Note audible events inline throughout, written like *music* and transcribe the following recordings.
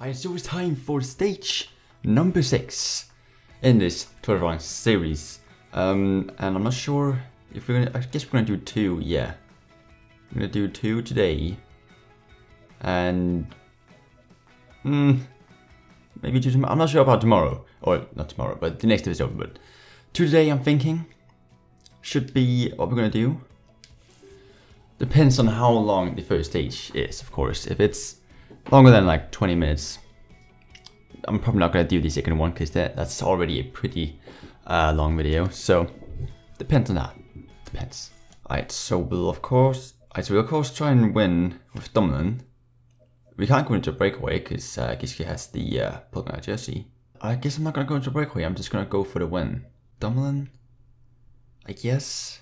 So it's time for stage number 6 in this 12 round series. Um, and I'm not sure if we're gonna, I guess we're gonna do two, yeah. We're gonna do two today. And, hmm, maybe two tomorrow. I'm not sure about tomorrow. Or, not tomorrow, but the next episode. But today I'm thinking should be what we're gonna do. Depends on how long the first stage is, of course. If it's longer than like 20 minutes. I'm probably not gonna do the second one because that, that's already a pretty uh, long video. So depends on that. Depends. Alright, so we'll of course, alright, so we'll of course try and win with Dumoulin. We can't go into a breakaway because uh, Geschke has the uh, Pokemon jersey. I guess I'm not gonna go into a breakaway. I'm just gonna go for the win. Dumoulin, I guess.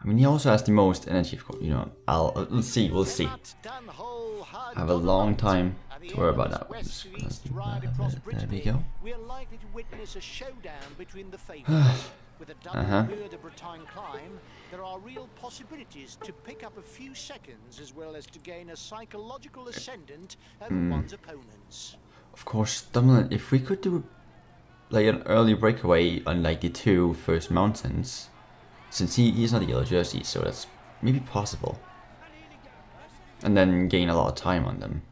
I mean, he also has the most energy, of course. You know, I'll uh, we'll see. We'll see. I have a long time to worry about that. There we go. We're likely to witness a showdown between the favorites. *sighs* With a double Uh-huh. Mur de Bretagne climb, there are real possibilities to pick up a few seconds as well as to gain a psychological ascendant over Hmm. one's opponents. Of course, Dumoulin, if we could do like an early breakaway on like the two first mountains, since he, he's not a yellow jersey, so that's maybe possible. And then gain a lot of time on them.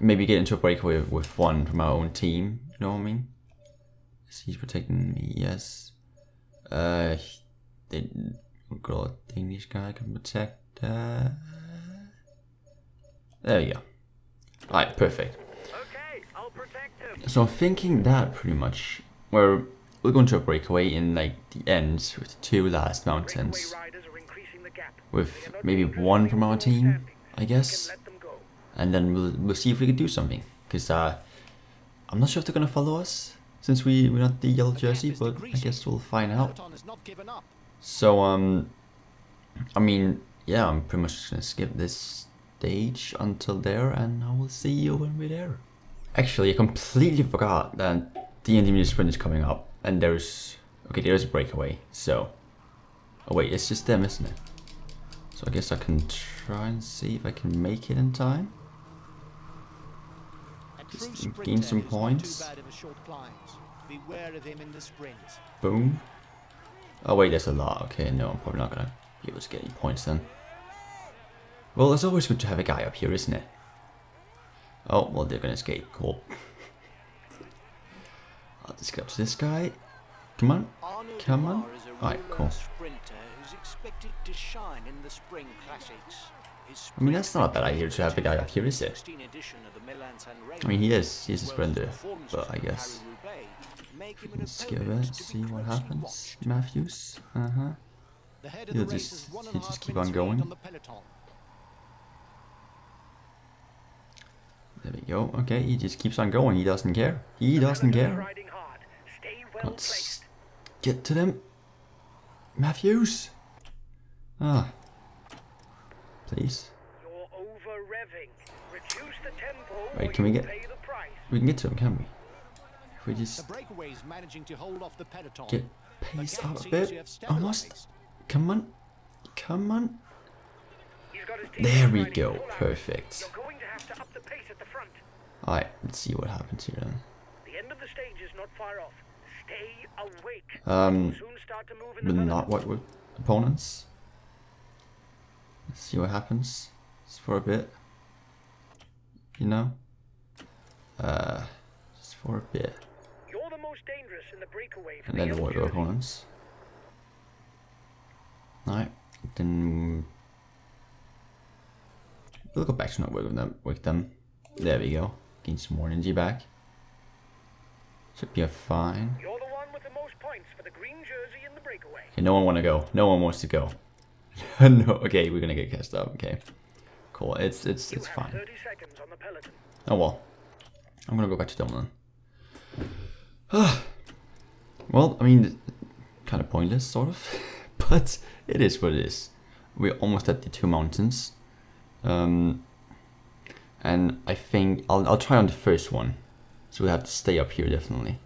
Maybe get into a breakaway with one from our own team, you know what I mean? Is he protecting me? Yes. Uh, the girl, Danish guy can protect. Uh, there we go. Alright, perfect. Okay, I'll protect him. So I'm thinking that pretty much, where we're going to a breakaway in like the end with the two last mountains, Breakaway riders are increasing the gap. With maybe one from our team, I guess, and then we'll we'll see if we can do something. Cause uh, I'm not sure if they're gonna follow us since we we're not the yellow jersey, but I guess we'll find out. So um, I mean, yeah, I'm pretty much gonna skip this stage until there, and I will see you when we're there. Actually, I completely forgot that the intermediate sprint is coming up, and there's okay, there's a breakaway. So, oh wait, it's just them, isn't it? So I guess I can try and see if I can make it in time. Just gain some points. Of a short climb. Beware of him in the sprint. Boom. Oh wait, there's a lot. Okay, no, I'm probably not gonna be able to get any points then. Well, it's always good to have a guy up here, isn't it? Oh, well, they're gonna escape. Cool. *laughs* I'll just get up to this guy. Come on. Come on. Démare is a Alright, cool. I mean, that's not a bad idea to have a guy up here, is it? 16 edition of the Milan-San I mean, he is. He's a as well sprinter, but I guess. Paris-Roubaix make Let's give opponent it, see what happens. Matthews. Uh huh. The head of He'll just- is one and he'll just keep on going. lead on the peloton. There we go. Okay, he just keeps on going. He doesn't care. He doesn't care. Riding hard. Stay well Let's get to them. Matthews. Ah. Please. You're over revving. Reduce the tempo. Wait, can we get- Pay the price. We can get to him, can we? If we The just breakaway is managing to hold off the peloton. get The pace gap up a bit. to have Almost. Come on. Come on. He's got his team There we go. Perfect. You're going to have to up the pace at the front. Alright, let's see what happens here then. The end of the stage is not far off. Stay awake. Um, soon start to move in the But not what with opponents. Let's see what happens. Just for a bit. You know? Uh, just for a bit. You're the most dangerous in the breakaway for And then what your opponents. Alright, then we'll go back to not work with them with them. There we go. Gain some more energy back. Should be a fine. You're the one with the most points for the green jersey in the breakaway. Okay, no one wanna go. No one wants to go. *laughs* no okay, we're gonna get cast up, okay. Cool, it's it's it's fine. 30 seconds on the peloton. Oh well. I'm gonna go back to Dumoulin. *sighs* well, I mean, kind of pointless, sort of. *laughs* but it is what it is. We're almost at the two mountains. Um, and I think I'll, I'll try on the first one. So we have to stay up here, definitely.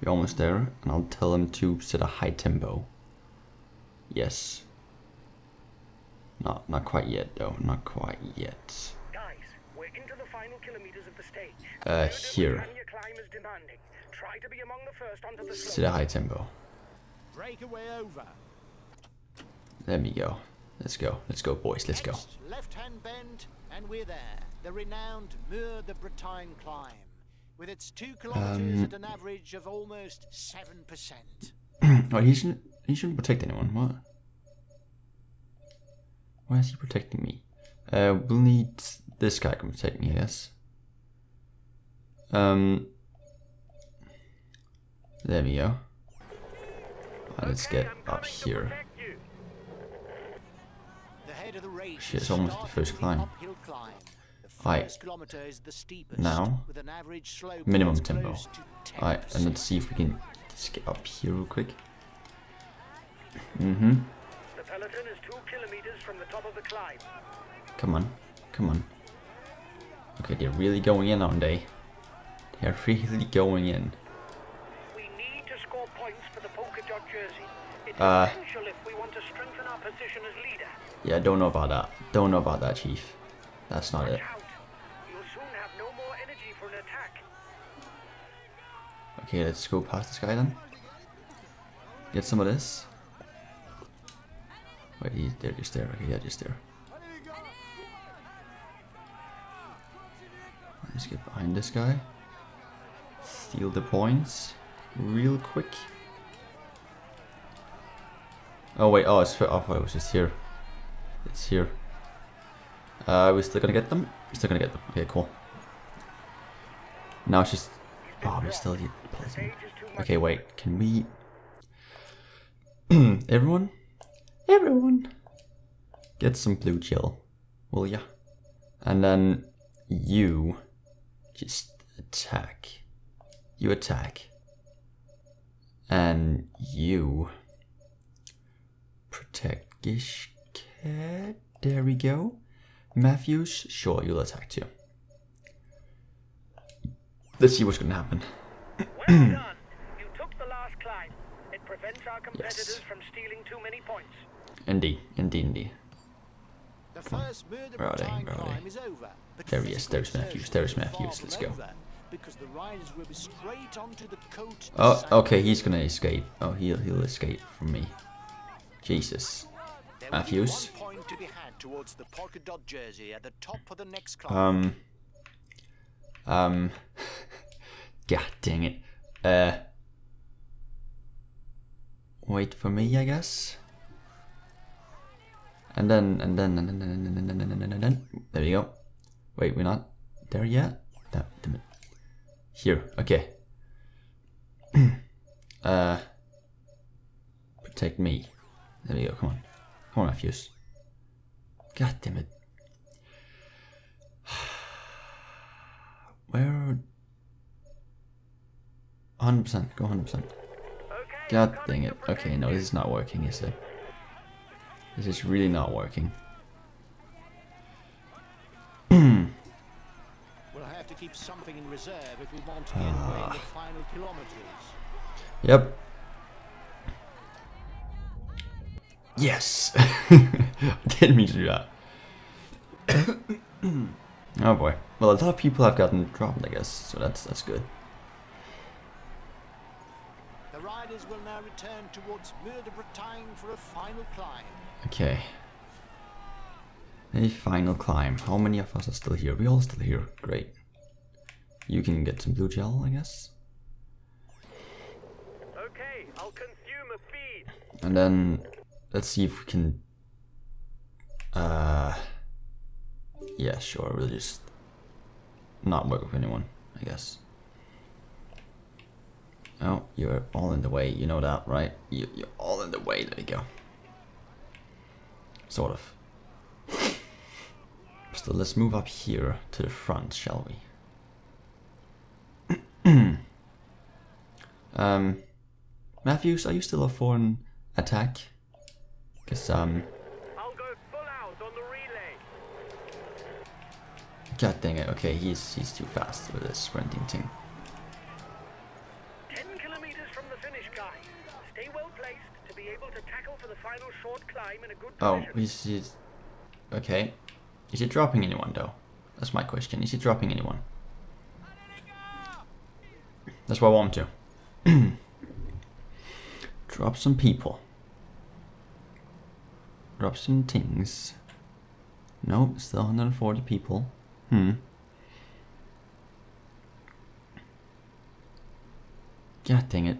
We're almost there, and I'll tell them to set a high tempo. Yes. Not, not quite yet, though. Not quite yet. Guys, we're into the final kilometers of the stage. Uh, here. Britannia climb is demanding. Try to be among the first onto the To the high tempo. Breakaway over. There we go. Let's go. Let's go, boys. Let's go. Left-hand bend, and we're there. The renowned Mur de Bretagne climb, with its two kilometers Um, at an average of almost seven percent. *clears throat* oh, he shouldn't. He shouldn't protect anyone. What? Why is he protecting me? Uh, we'll need this guy to protect me, I guess. Um. There we go. Alright, let's get up here. protect you. The head of the race. Shit, it's almost the first climb. Uphill climb. The Right. kilometer is the steepest. Now, with an average slope minimum tempo. Alright, and let's see if we can just get up here real quick. Mm-hmm. Peloton is two kilometers from the top of the climb. Come on. Come on. Okay, they're really going in, aren't they? They're *laughs* really going in. We need to score points for the polka dot jersey. It's Uh. essential if we want to strengthen our position as leader. Yeah, don't know about that. Don't know about that, Chief. That's not it. Out. You'll soon have no more energy for an attack. Okay, let's go past this guy then. Get some of this. Wait, he, they're just there. Yeah, just there. Let's get behind this guy. Steal the points real quick. Oh wait, oh, it's oh, it was just here. It's here. Uh, we're still gonna get them? We're still gonna get them. Okay, cool. Now it's just... Oh, we're still... Much. Okay, wait. Can we? *clears throat* Everyone, everyone, get some blue gel, will ya? And then you just attack. You attack, and you protect Geschke. There we go. Matthews, sure, you'll attack too. Let's see what's gonna happen. Well done. You took the last climb. It prevents our competitors from stealing too many points. Indeed, indeed, indeed. The first Mur de Where are they? Where are they? is over. There he is. There's Matthews. There's Matthews. Let's go. Because the riders will be straight onto the coat. Oh, okay, he's gonna escape. Oh, he'll he'll escape from me. Jesus. There will be Matthews. Point to be had towards the polka dot jersey at the top of the next climb. Um. Um. *laughs* God dang it. Uh. Wait for me, I guess. And then, and then, and then, and then, and then, and then, and then, and then. There we go. Wait, we're not there yet. That, damn it. Here, okay. *clears throat* uh. Protect me. There we go. Come on, come on, Matthews. God damn it. *sighs* Where? 100%, go 100%. God dang it. Okay, no, this is not working, is it? This is really not working. *clears throat* we'll have to keep something in reserve if we want to get ah. away in the final kilometers. Yep. Yes! *laughs* Didn't mean to do that. *coughs* oh boy. Well, a lot of people have gotten dropped, I guess, so that's that's good. The riders will now return towards Mur de Bretagne for a final climb. Okay. A final climb. How many of us are still here? We all still here. Great. You can get some blue gel, I guess. Okay, I'll consume a feed. And then let's see if we can. Uh. Yeah, sure. We'll just not work with anyone, I guess. Oh, you're all in the way. You know that, right? You, you're all in the way. There you go. Sort of. So let's move up here to the front, shall we? *clears throat* um, Matthews, are you still up for an attack? Cause um, I'll go full out on the relay. god dang it. Okay, he's he's too fast with this sprinting thing. Oh, he's he's okay. Is he dropping anyone though? That's my question. Is he dropping anyone? That's what I want him to. *clears throat* Drop some people. Drop some things. Nope, still 140 people. Hmm. God dang it.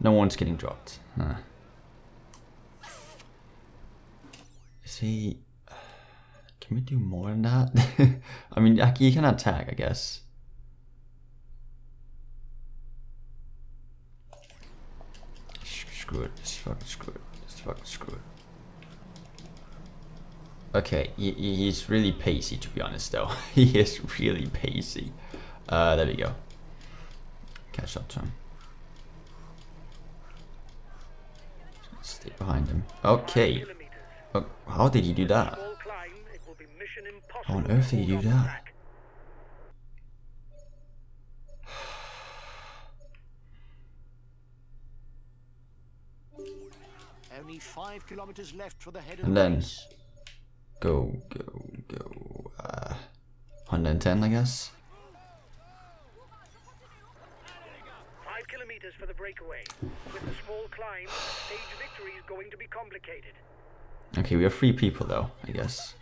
No one's getting dropped. Huh. Is *sighs* he... Can we do more than that? *laughs* I mean, you can attack, I guess. Screw it. Just fucking screw it. Just fucking screw it. Okay, he- he's really pacey to be honest though. *laughs* he is really pacey. Uh, there we go. Catch up to him. Stay behind him. Okay. How did he do that? Small climb, it will be mission impossible How on earth did he do that? Only five kilometers left for the head of And then- Go, go, go. Uh, 110, I guess. Kilometers for the breakaway. With the small climb, stage victory is going to be complicated. Okay, we have three people though, I guess.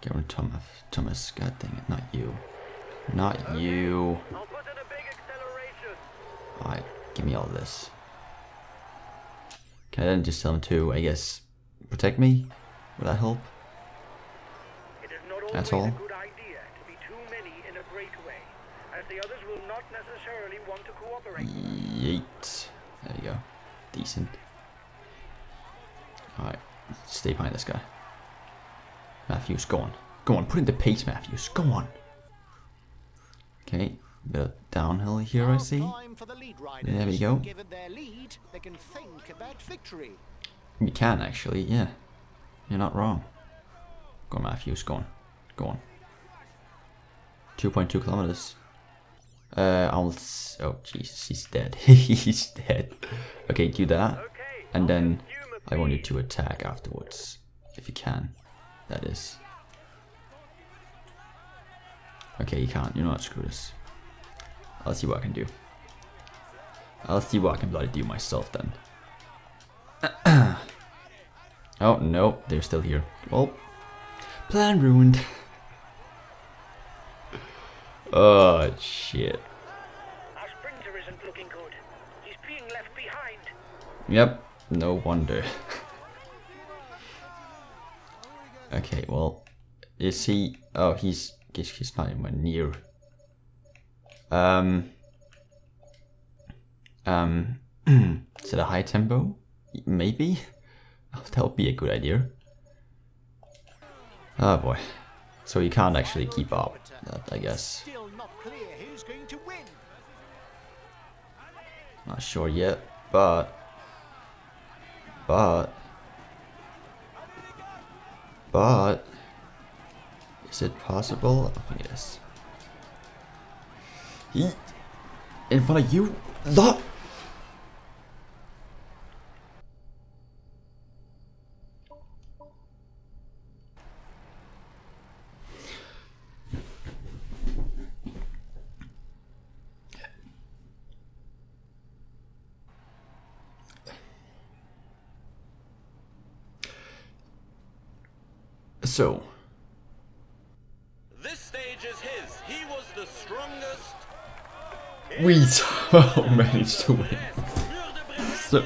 Geraint Thomas. Thomas, god dang it, not you. Not you. I'll put in a big acceleration. Alright, give me all this. Can I then just tell him to, I guess, protect me? Will that help? It is not always That's all? a good idea to be too many in a breakaway, as the others will not necessarily want to cooperate. Mm. Yeet. There you go. Decent. Alright, stay behind this guy. Matthews, go on. Go on, put in the pace, Matthews. Go on. Okay, bit of downhill here, I see. Time for the lead riders. There we go. Given their lead, they can think about victory. We can actually, yeah. You're not wrong. Go on, Matthews, go on. Go on. 2.2 kilometers. Uh, I'll. Oh, Jesus, he's dead. *laughs* he's dead. Okay, do that. And then I want you to attack afterwards. If you can. That is. Okay, you can't. You're not screw this. I'll see what I can do. I'll see what I can bloody do myself then. *clears throat* oh, no. They're still here. Well, plan ruined. *laughs* oh, shit. Our sprinter isn't looking good. He's being left behind. Yep, no wonder. *laughs* okay, well, is he? Oh, he's guess he's not anywhere near. Um. Um. *clears throat* is it a high tempo? Maybe. *laughs* That would be a good idea. Oh boy. So you can't actually keep up. I guess. Not clear who's going to win. Not sure yet, but but but is it possible? It is. He in front of you. Look. So This stage is his. He was the strongest. we *laughs* somehow managed to win. So- So,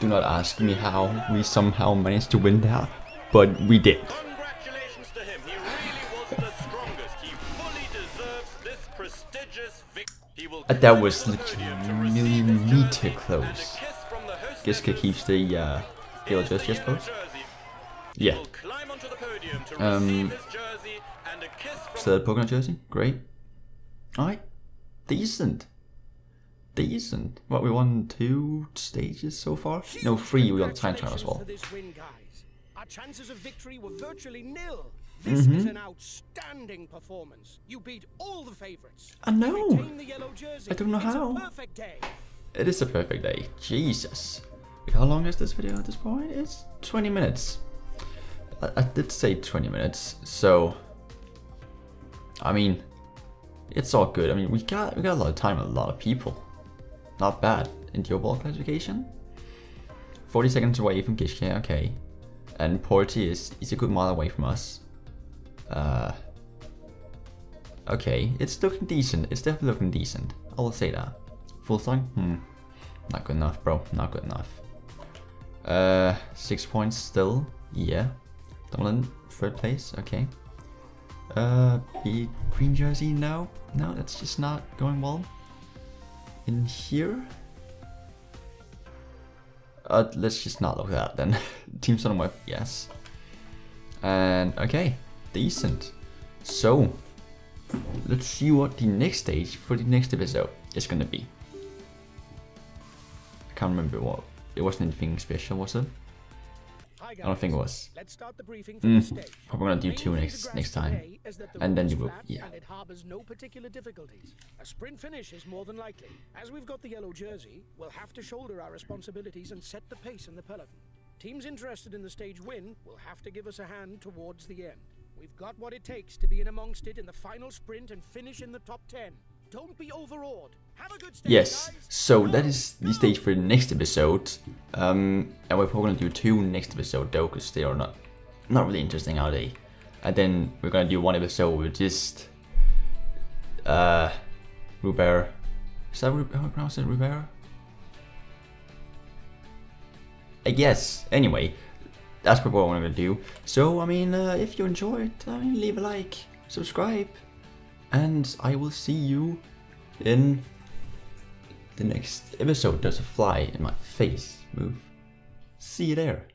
Do not ask me how we somehow managed to win that, but we did. Congratulations to him. He really was the strongest. He fully deserves this prestigious victory. That was onto the podium to literally receive millimeter close. and a kiss from the Guess hostesses. keeps the uh, yellow Here's the jersey, Yeah. Will climb onto the podium to Um, receive jersey and a kiss from Still Pokemon jersey? Great. Alright. Decent. Decent. What, we won two stages so far? No, three. We won time trial as well. this win. Our chances of victory were virtually nil. This Mm-hmm. is an outstanding performance. You beat all the favorites. I know. Retain the yellow jersey. I don't know it's how. Perfect day. It is a perfect day. Jesus. How long is this video at this point? It's 20 minutes. I, did say 20 minutes, so I mean, it's all good. I mean, we got we got a lot of time, a lot of people. Not bad in the overall classification. 40 seconds away from Geschke, okay. And Porte is is a good mile away from us. Uh, okay, it's looking decent. It's definitely looking decent. I will say that. Full time? Hmm. Not good enough, bro. Not good enough. Uh, six points still. Yeah. Dumoulin, third place. Okay. Uh, be green jersey? No. No, that's just not going well. In here? Uh, let's just not look at that then. *laughs* Team Sunweb, yes. And, okay. Decent. So, let's see what the next stage for the next episode is gonna be. I can't remember what. It wasn't anything special, was it? I don't think it was. Let's start the briefing from Mm, the stage. we're gonna do two next next time, today is that the and then you will, yeah. And it harbors no particular difficulties. A sprint finish is more than likely. As we've got the yellow jersey, we'll have to shoulder our responsibilities and set the pace in the peloton. Teams interested in the stage win will have to give us a hand towards the end. We've got what it takes to be in amongst it in the final sprint and finish in the top 10. Don't be overawed. Have a good stage, Yes, so that is the stage for the next episode. Um, and we're probably gonna do two next episode though, because they are not not really interesting, are they? And then we're gonna do one episode with just uh Ruber. Is that Ru- how pronounce it? Ruber? I guess. Anyway, that's probably what we're gonna do. So I mean, uh, if you enjoyed, I mean, leave a like, subscribe, and I will see you in the next episode. There's a fly in my face. Move. See you there.